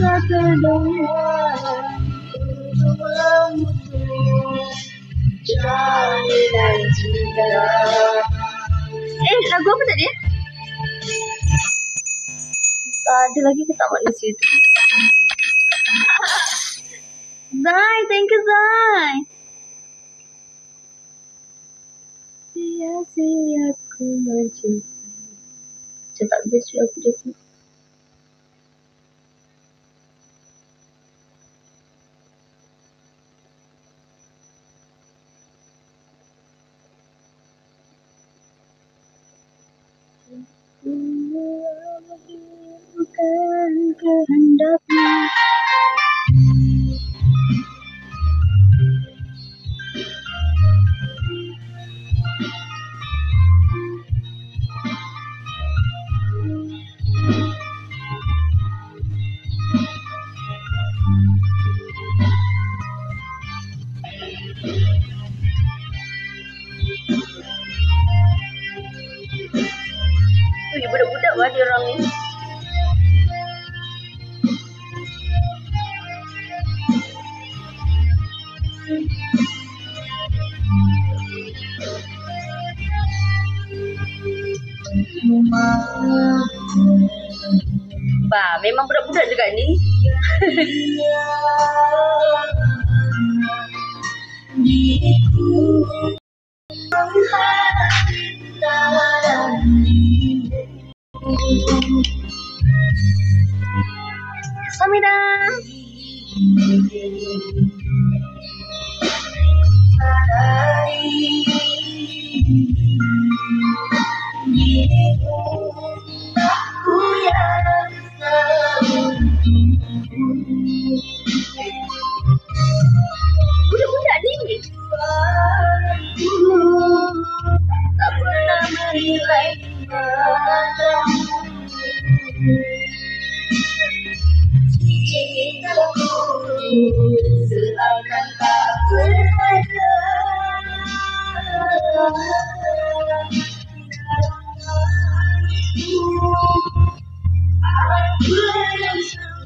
Eh, lagu apa tadi? Tak ada lagi ke tak manusia tu? Zai, thank you Zai. Sia-sia ku mencintai. Macam tak best lagu dia tu. Budak-budak lah dia orang ni. Ba, memang budak-budak dekat ni. Budak-budak ni. Tak pernah menilai Seakan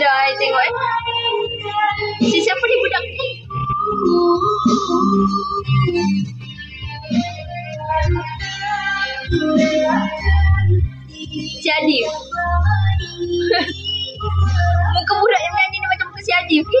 dah I tengok eh. Si siapa ni budak ni? Si Adif. muka budak yang nyanyi ni macam muka si Adif ke?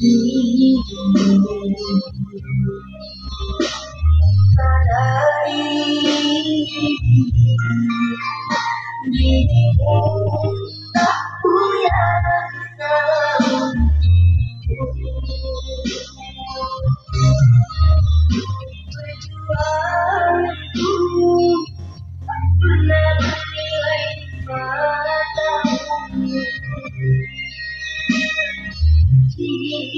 你的名字在哪里？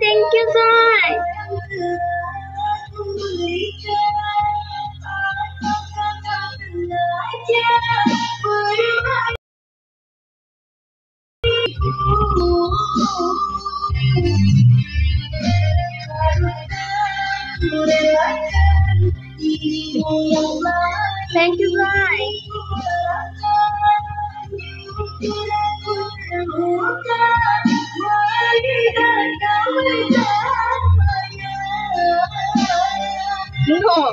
thank you Zai. Thank you Zai. No,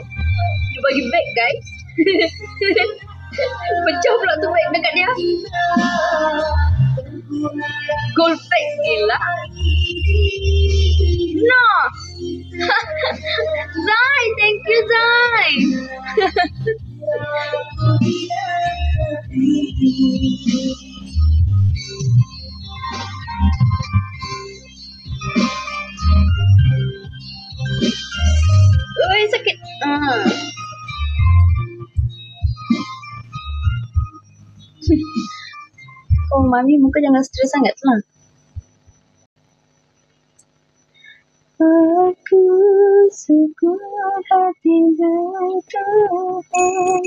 dia bagi bag guys. Pecah pula tu bag dekat dia. Gold bag gila. No. Zai, thank you Zai. Oh, mami muka jangan stres sangat lah. Aku sekuat hati dengan Tuhan